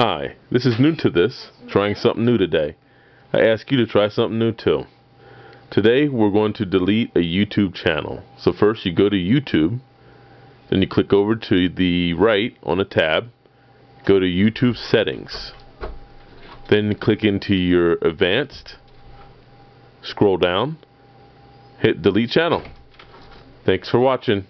Hi, this is new to this, trying something new today. I ask you to try something new too. Today we're going to delete a YouTube channel. So first you go to YouTube, then you click over to the right on a tab, go to YouTube settings, then click into your advanced, scroll down, hit delete channel. Thanks for watching.